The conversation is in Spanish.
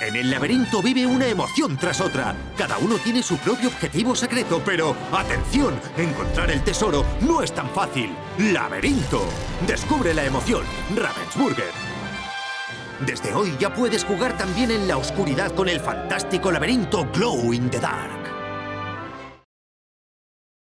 En el laberinto vive una emoción tras otra. Cada uno tiene su propio objetivo secreto, pero ¡atención! Encontrar el tesoro no es tan fácil. ¡Laberinto! Descubre la emoción. Ravensburger. Desde hoy ya puedes jugar también en la oscuridad con el fantástico laberinto Glow in the Dark.